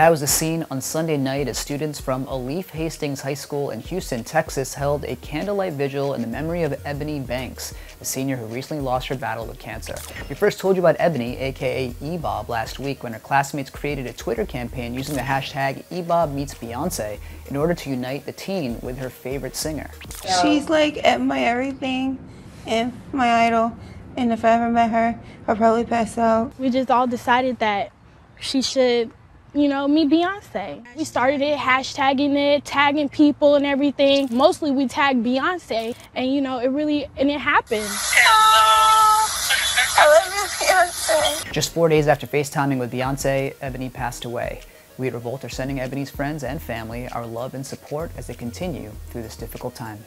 That was the scene on Sunday night as students from Alief Hastings High School in Houston, Texas held a candlelight vigil in the memory of Ebony Banks, a senior who recently lost her battle with cancer. We first told you about Ebony, aka eBob, last week when her classmates created a Twitter campaign using the hashtag eBob meets Beyonce in order to unite the teen with her favorite singer. She's like my everything and my idol. And if I ever met her, I'll probably pass out. We just all decided that she should, you know, me Beyonce. We started it, hashtagging it, tagging people and everything. Mostly we tagged Beyonce, and you know, it really, and it happened. I love you, Beyonce. Just four days after FaceTiming with Beyonce, Ebony passed away. We at Revolt are sending Ebony's friends and family our love and support as they continue through this difficult time.